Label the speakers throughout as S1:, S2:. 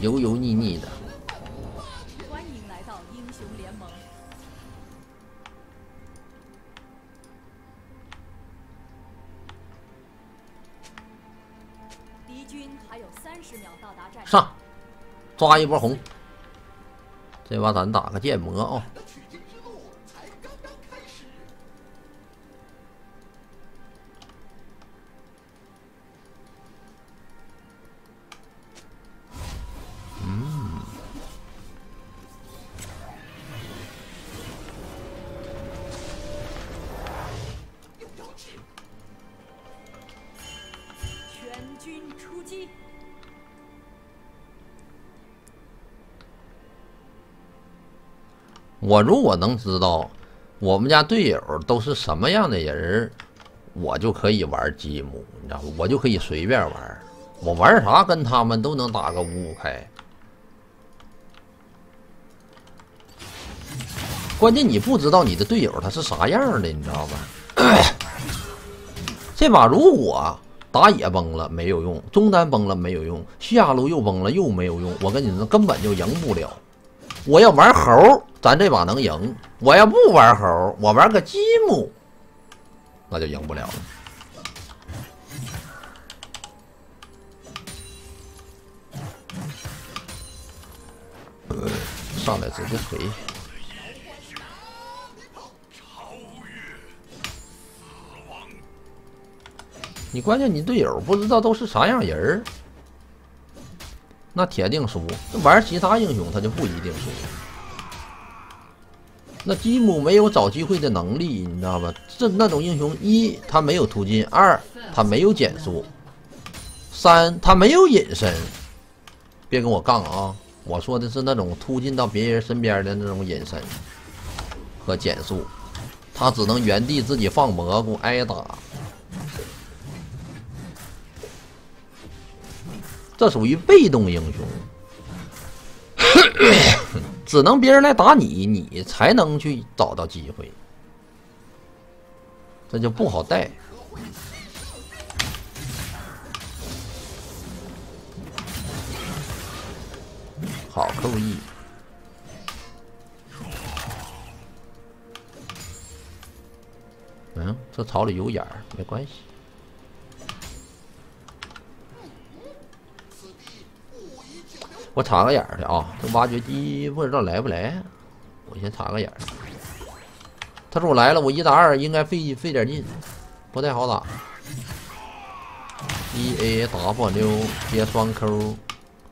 S1: 油油腻腻的。
S2: 欢迎来到英雄联盟。敌军还有三十秒到达战场。
S1: 上，抓一波红。这把咱打个剑魔啊、
S2: 全
S1: 我如果能知道我们家队友都是什么样的人，我就可以玩积木，你知道吗？我就可以随便玩，我玩啥跟他们都能打个五五开。关键你不知道你的队友他是啥样的，你知道吧？这把如果打野崩了没有用，中单崩了没有用，下路又崩了又没有用，我跟你说根本就赢不了。我要玩猴，咱这把能赢；我要不玩猴，我玩个积木，那就赢不了了。上来直接锤。你关键你队友不知道都是啥样人儿，那铁定输。玩其他英雄他就不一定输。那吉姆没有找机会的能力，你知道吧？这那种英雄，一他没有突进，二他没有减速，三他没有隐身。别跟我杠啊！我说的是那种突进到别人身边的那种隐身和减速，他只能原地自己放蘑菇挨打。这属于被动英雄，只能别人来打你，你才能去找到机会，这就不好带。好扣一嗯，这草里有眼儿，没关系。我插个眼儿去啊！这挖掘机不知道来不来，我先插个眼儿。他说我来了，我一打二应该费费点劲，不太好打。一 A W 接双 Q，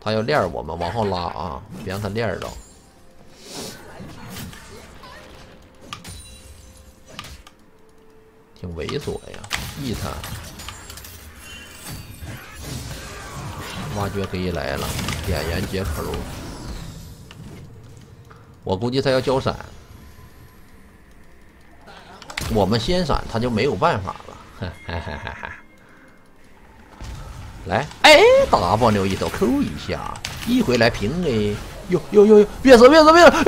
S1: 他要链我们往后拉啊，别让他链着。挺猥琐呀，E 他。挖掘黑来了，点燃接口。我估计他要交闪，我们先闪他就没有办法了。哈哈哈哈哈来，哎，W 一刀 Q 一下，一回来平 A，哟哟哟哟，别死别死别死！哎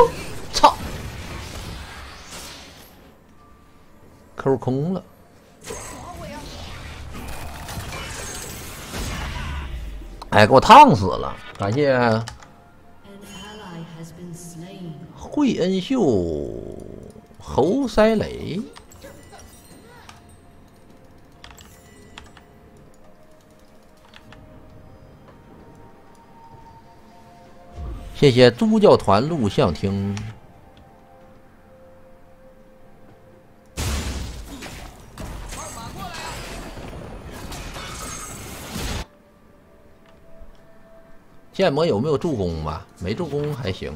S1: 哦，操，Q 空了。哎，给我烫死了！感谢惠恩秀猴塞雷。谢谢猪教团录像厅。剑魔有没有助攻吧？没助攻还行。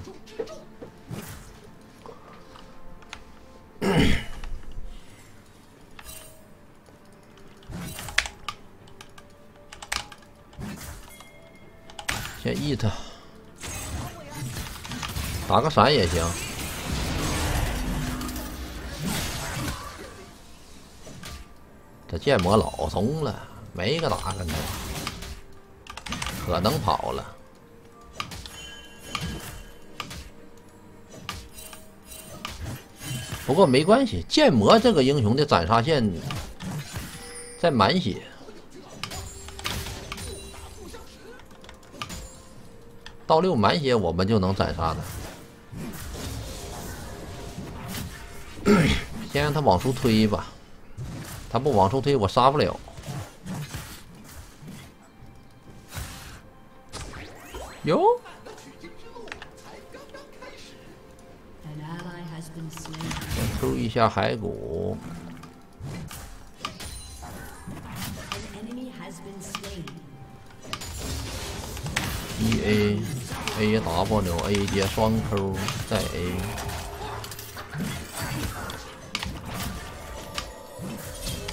S1: 先 E 他，打个闪也行。这剑魔老怂了，没个打跟头，可能跑了。不过没关系，剑魔这个英雄的斩杀线在满血，到六满血我们就能斩杀他。先让他往出推吧，他不往出推我杀不了。哟，下骸骨
S3: ，An enemy has been slain.
S1: 一 A A W A 接双 Q 再 A。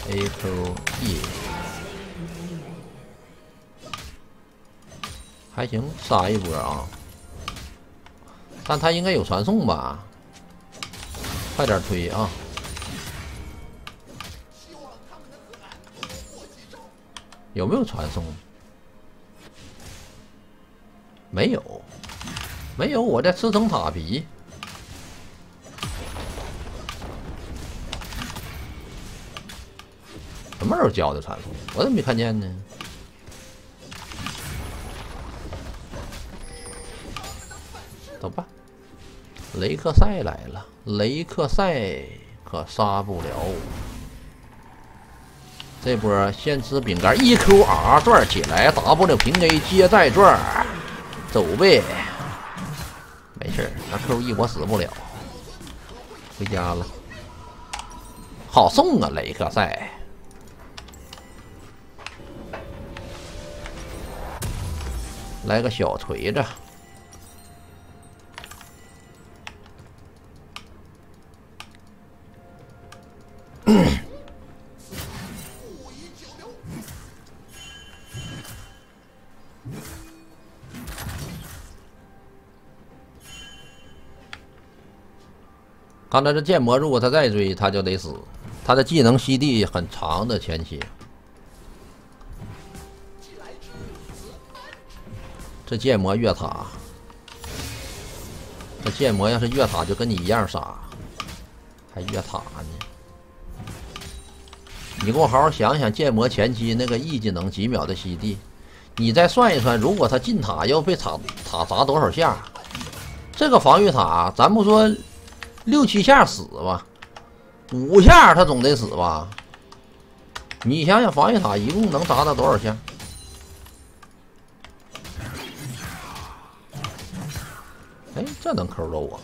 S1: A Q E，还行，杀一波啊！但他应该有传送吧？快点推啊！有没有传送？没有，没有，我在吃层塔皮。什么时候交的传送？我怎么没看见呢？走吧，雷克赛来了，雷克赛可杀不了。这波先吃饼干，，E Q R 转起来，W 平 A 接再转，走呗。没事儿，那 Q E 我死不了。回家了，好送啊，雷克赛。来个小锤子，刚才这剑魔，如果他再追，他就得死。他的技能吸地很长的前期。这剑魔越塔，这剑魔要是越塔，就跟你一样傻，还越塔呢。你给我好好想想，剑魔前期那个 E 技能几秒的吸地，你再算一算，如果他进塔要被塔塔砸多少下？这个防御塔，咱不说六七下死吧，五下他总得死吧？你想想，防御塔一共能砸他多少下？哎，这能扣着我？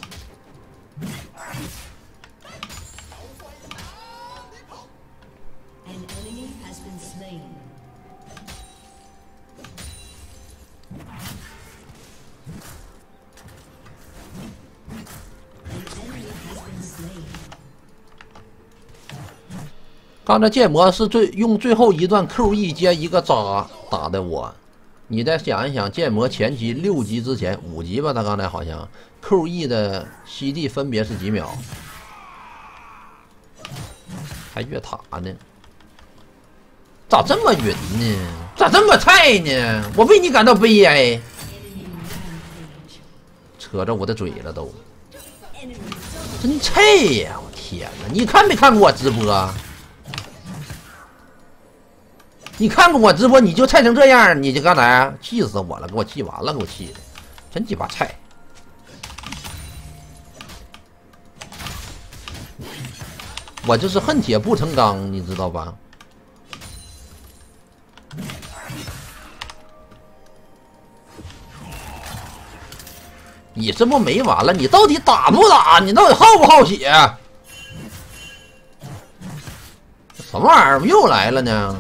S1: 刚才剑魔是最用最后一段 Q E 接一个渣打的我，你再想一想，剑魔前期六级之前五级吧，他刚才好像 Q E 的 CD 分别是几秒？还越塔呢？咋这么晕呢？咋这么菜呢？我为你感到悲哀，扯着我的嘴了都，真菜呀！我天哪！你看没看过我直播？你看过我直播，你就菜成这样，你就刚才气死我了，给我气完了，给我气的，真鸡巴菜！我就是恨铁不成钢，你知道吧？你这不没完了？你到底打不打？你到底耗不耗血？什么玩意儿？又来了呢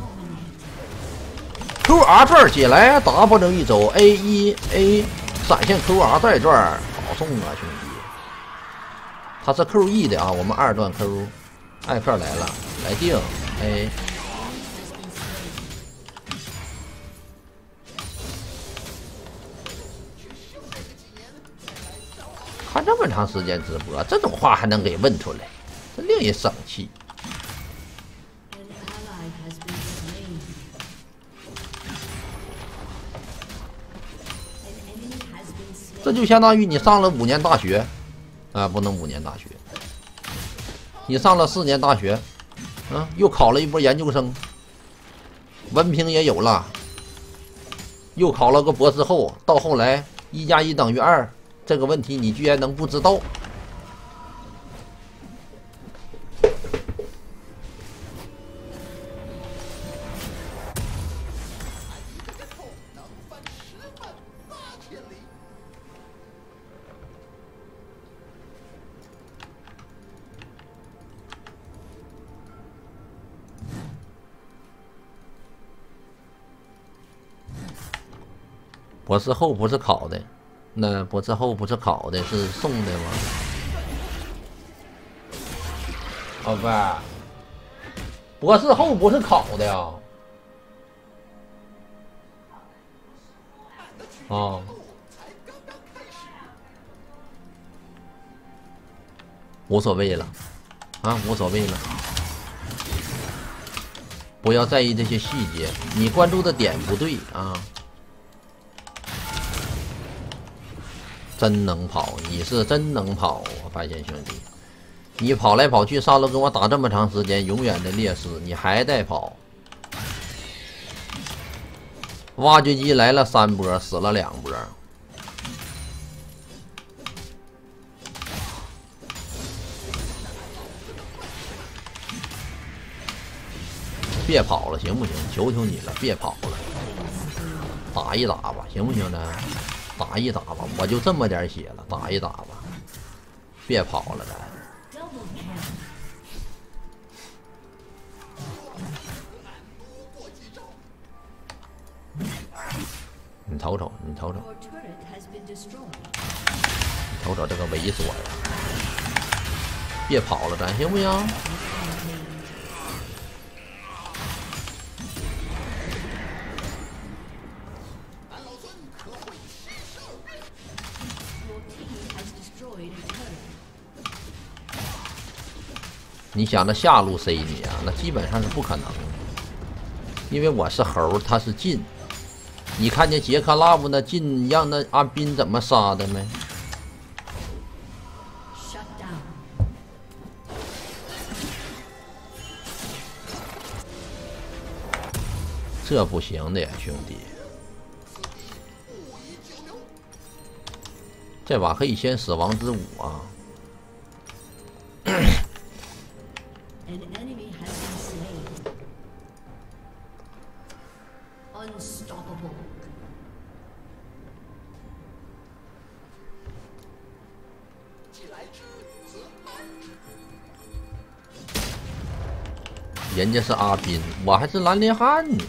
S1: ？Q R 转起来，W 一走，A 一 A 闪现 Q R 再转，好送啊，兄弟！他是 Q E 的啊，我们二段 Q，艾克来了，来定 A。看这么长时间直播，这种话还能给问出来，真令人生气。这就相当于你上了五年大学，啊，不能五年大学，你上了四年大学，啊，又考了一波研究生，文凭也有了，又考了个博士后，到后来一加一等于二这个问题，你居然能不知道？博士后不是考的，那博士后不是考的，是送的吗？好吧，博士后不是考的呀。啊，无所谓了，啊，无所谓了，不要在意这些细节，你关注的点不对啊。真能跑，你是真能跑！我发现兄弟，你跑来跑去，上路跟我打这么长时间，永远的劣势，你还在跑。挖掘机来了三波，死了两波。别跑了，行不行？求求你了，别跑了，打一打吧，行不行呢？打一打吧，我就这么点血了，打一打吧，别跑了，咱。你瞅瞅，你瞅瞅，你瞅瞅这个猥琐呀！别跑了，咱行不行？你想那下路 C 你啊？那基本上是不可能，因为我是猴，他是进。你看见杰克拉夫那进让那阿斌怎么杀的没？这不行的呀，兄弟。这把可以先死亡之舞啊！是阿斌，我还是蓝莲汉呢。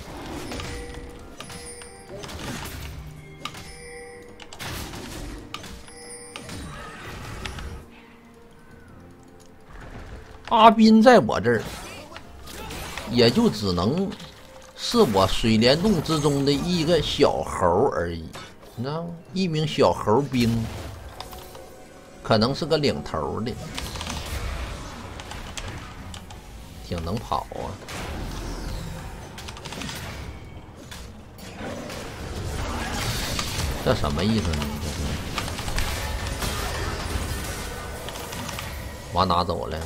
S1: 阿斌在我这儿，也就只能是我水帘洞之中的一个小猴而已，你知道吗？一名小猴兵，可能是个领头的。挺能跑啊！这什么意思呢？这是往哪走了？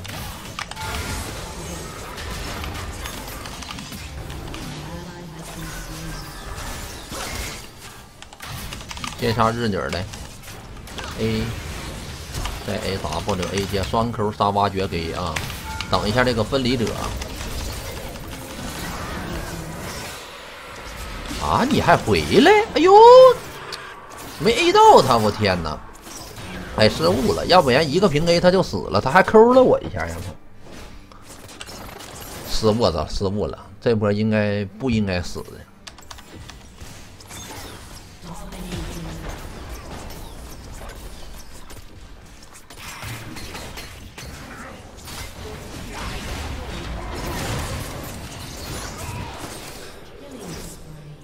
S1: 先杀日女的，A 再 A W A 接双 Q 杀挖掘给啊！等一下，这个分离者啊！你还回来？哎呦，没 A 到他！我天哪！哎，失误了，要不然一个平 A 他就死了，他还 Q 了我一下，让他失误了，失误了，这波应该不应该死的。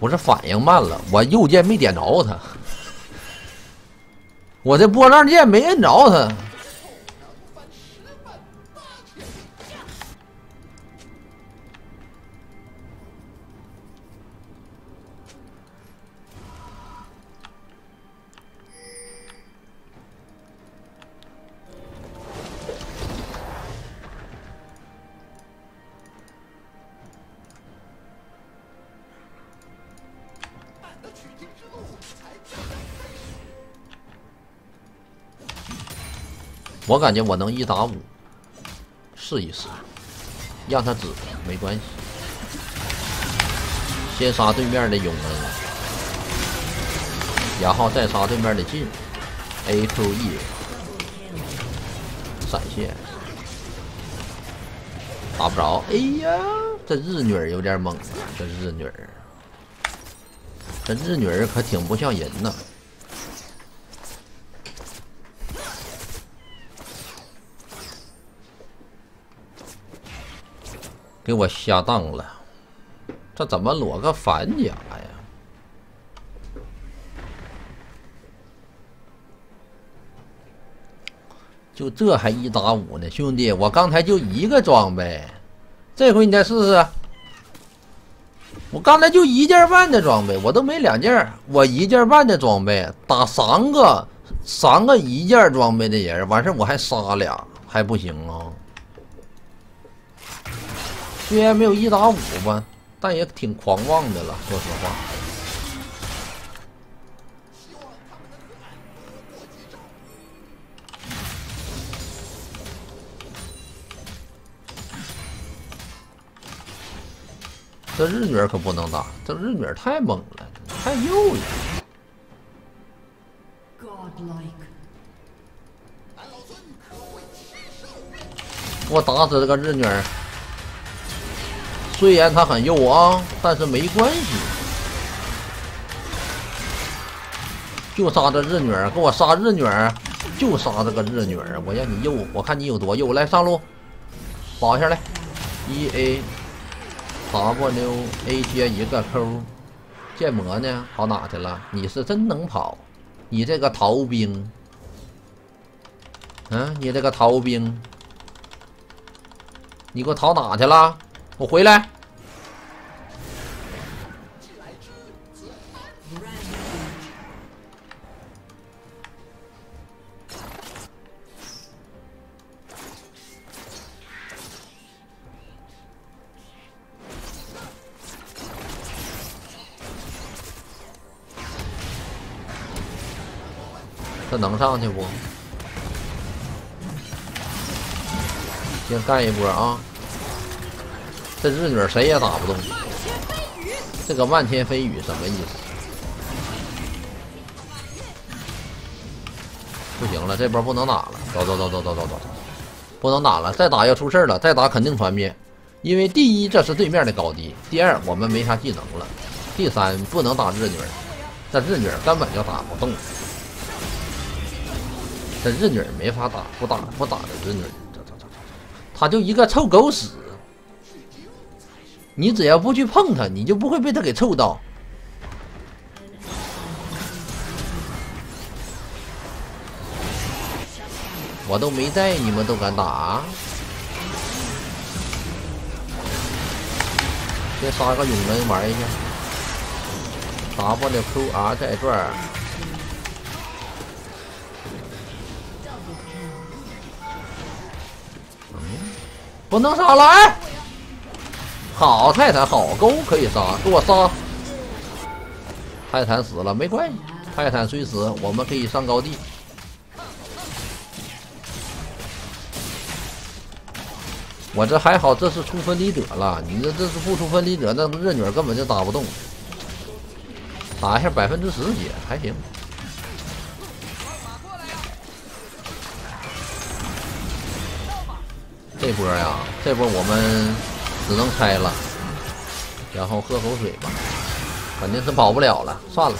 S1: 我是反应慢了，我右键没点着他，我这波浪键没摁着他。我感觉我能一打五，试一试，让他指没关系。先杀对面的永恩，然后再杀对面的烬，A Q E，闪现，打不着。哎呀，这日女儿有点猛啊！这日女儿，这日女儿可挺不像人呐。给我下当了，这怎么裸个反甲呀？就这还一打五呢，兄弟，我刚才就一个装备，这回你再试试。我刚才就一件半的装备，我都没两件，我一件半的装备打三个三个一件装备的人，完事我还杀俩，还不行啊？虽然没有一打五吧，但也挺狂妄的了。说实话，这日女可不能打，这日女太猛了，太幼了。
S3: Godlike.
S1: 我打死这个日女儿，虽然他很肉啊，但是没关系，就杀这日女儿，给我杀日女儿，就杀这个日女儿，我让你肉，我看你有多肉，来上路，保下来，E A W A 接一个 Q，建模呢？跑哪去了？你是真能跑，你这个逃兵，嗯、你这个逃兵。你给我逃哪去了？我回来。这能上去不？先干一波啊！这日女谁也打不动。这个漫天飞雨什么意思？不行了，这波不能打了，走走走走走走走，不能打了，再打要出事了，再打肯定团灭。因为第一这是对面的高地，第二我们没啥技能了，第三不能打日女，这日女根本就打不动。这日女没法打，不打不打这日女，这这这这，他就一个臭狗屎。你只要不去碰他，你就不会被他给臭到。我都没在，你们都敢打？先杀个永恩玩一下，W Q R 再转。不能杀了，哎！好泰坦，好钩可以杀，给我杀！泰坦死了没关系，泰坦虽死，我们可以上高地。我这还好，这是出分离者了。你这这是不出分离者，那热女根本就打不动。打一下百分之十血还行。这波呀，这波我们只能开了，然后喝口水吧，肯定是跑不了了，算了。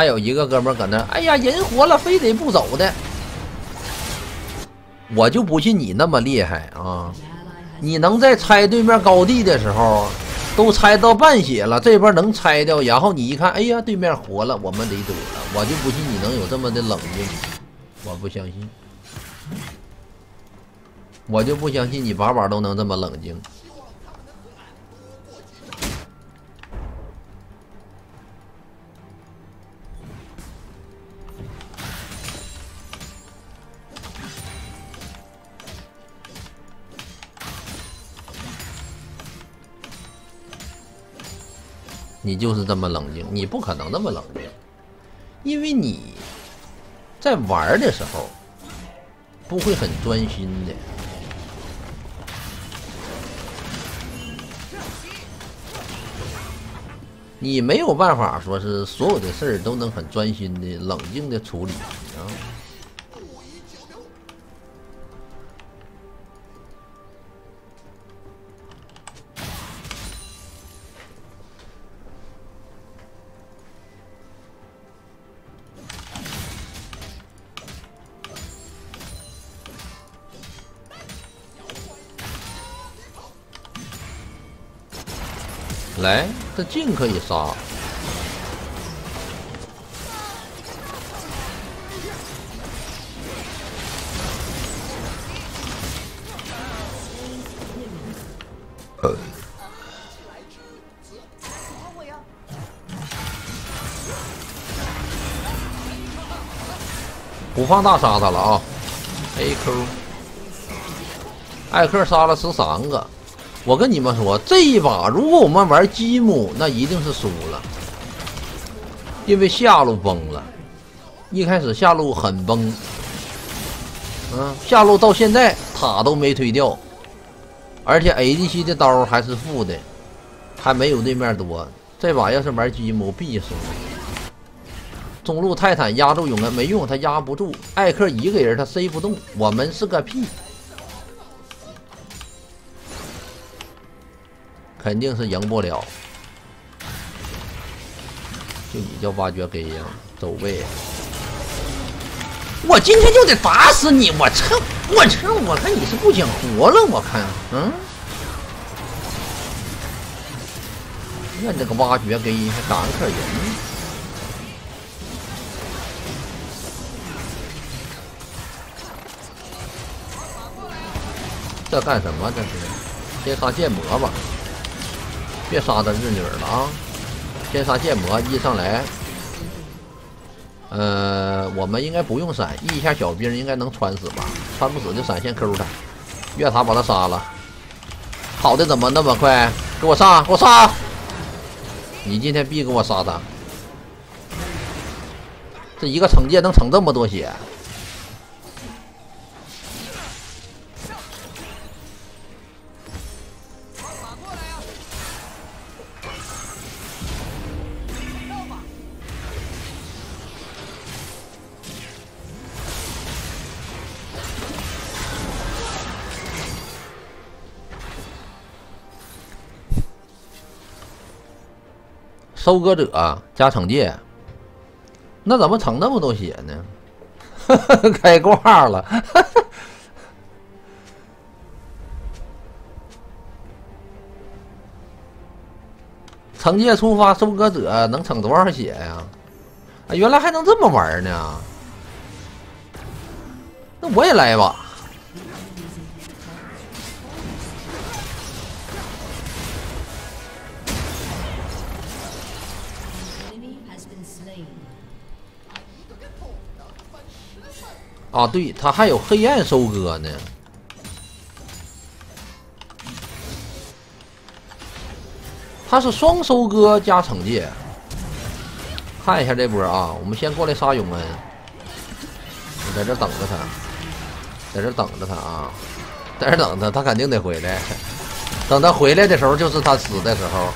S1: 还有一个哥们儿搁那，哎呀，人活了非得不走的，我就不信你那么厉害啊！你能在拆对面高地的时候，都拆到半血了，这波能拆掉，然后你一看，哎呀，对面活了，我们得躲了，我就不信你能有这么的冷静，我不相信，我就不相信你把把都能这么冷静。你就是这么冷静，你不可能那么冷静，因为你在玩的时候不会很专心的。你没有办法说是所有的事儿都能很专心的、冷静的处理来，这镜可以杀。不放大杀他了啊！A Q，艾克杀了十三个。我跟你们说，这一把如果我们玩积木，那一定是输了，因为下路崩了。一开始下路很崩，嗯，下路到现在塔都没推掉，而且 ADC 的刀还是负的，还没有对面多。这把要是玩积木必输。中路泰坦压住永恩没用，他压不住。艾克一个人他塞不动，我们是个屁。肯定是赢不了，就你叫挖掘根呀，走位！我今天就得打死你！我操！我操！我看你是不想活了！我看，嗯，那这个挖掘根还打个人？这干什么？这是先杀剑魔吧。别杀他日女了啊！先杀剑魔，一上来，呃，我们应该不用闪，E 一下小兵应该能穿死吧？穿不死就闪现 Q 他，越塔把他杀了。跑的怎么那么快？给我上，给我上！你今天必给我杀他！这一个惩戒能惩这么多血？收割者加惩戒，那怎么惩那么多血呢？开挂了！惩戒触发收割者能惩多少血呀？啊，原来还能这么玩呢！那我也来一把。啊，对，他还有黑暗收割呢，他是双收割加惩戒。看一下这波啊，我们先过来杀永恩，我在这等着他，在这等着他啊，在这等他，他肯定得回来。等他回来的时候，就是他死的时候。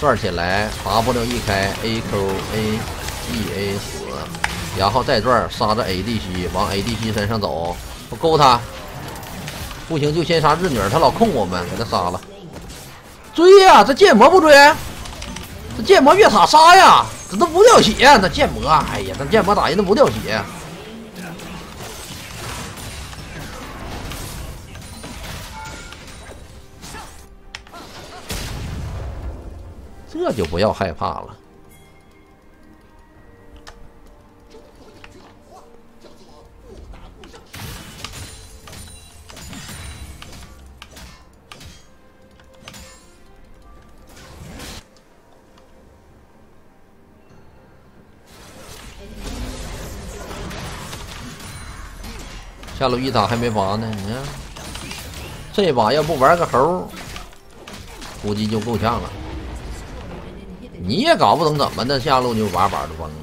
S1: 转起来，W 一开，A Q A E A 死。然后再转杀着 ADC，往 ADC 身上走，我勾他，不行就先杀日女，他老控我们，给他杀了。追呀，这剑魔不追，这剑魔越塔杀呀，这都不掉血，这剑魔，哎呀，这剑魔打人都不掉血。这就不要害怕了。下路一塔还没拔呢，你看，这把要不玩个猴，估计就够呛了。你也搞不懂怎么的，下路就把把就崩了。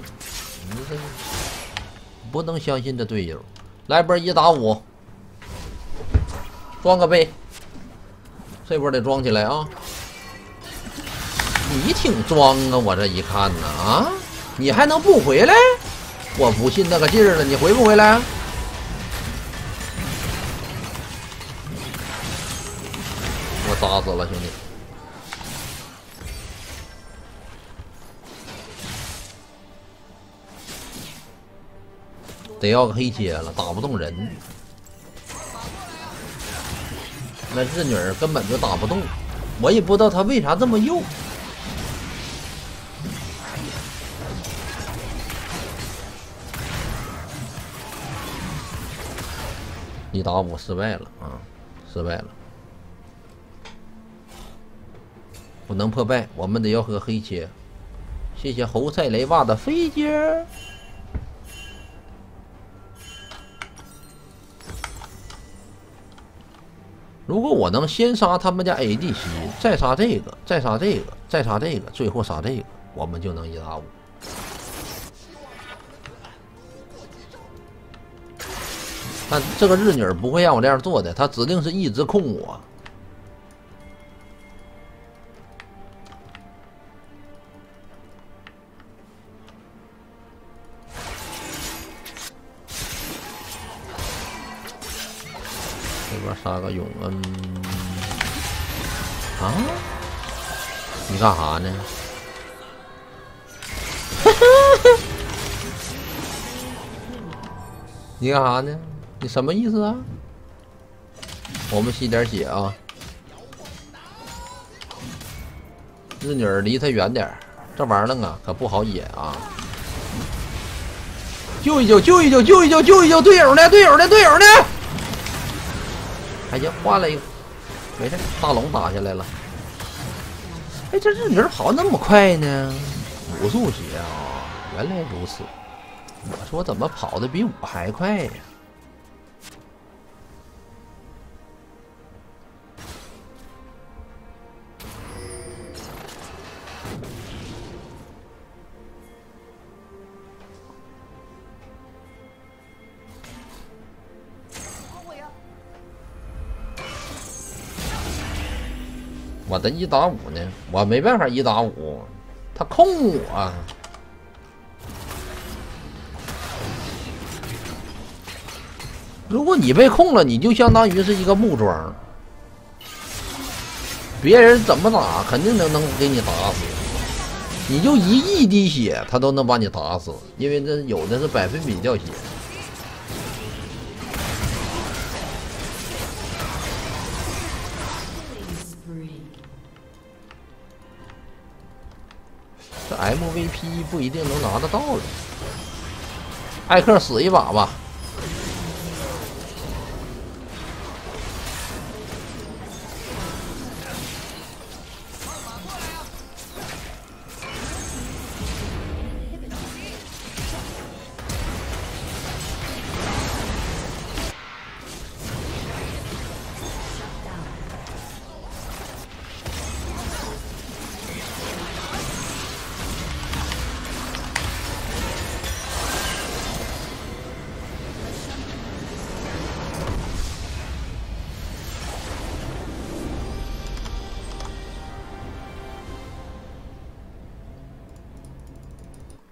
S1: 你这不能相信这队友，来波一打五，装个备，这波得装起来啊！你挺装啊，我这一看呢啊，你还能不回来？我不信那个劲儿了，你回不回来？我扎死了，兄弟！得要个黑切了，打不动人。那日女儿根本就打不动，我也不知道她为啥这么幼。一打五失败了啊，失败了。不能破败，我们得要个黑切。谢谢侯赛雷瓦的飞机。如果我能先杀他们家 ADC，再杀这个，再杀这个，再杀这个，最后杀这个，我们就能一打五。但这个日女不会让我这样做的，她指定是一直控我。永恩啊！你干啥呢？你干啥呢？你什么意思啊？我们吸点血啊！日女儿离他远点这玩意儿啊可不好野啊！救一救，救一救，救一救，救一救！队友呢？队友呢？队友呢？还行，换了一个，没事，大龙打下来了。哎，这日女跑那么快呢？武术鞋啊！原来如此。我说怎么跑的比我还快呀？一打五呢？我没办法一打五，他控我。如果你被控了，你就相当于是一个木桩，别人怎么打肯定能能给你打死。你就一亿滴血，他都能把你打死，因为这有的是百分比掉血。MVP 不一定能拿得到了，艾克死一把吧。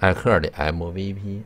S1: 耐克的 MVP。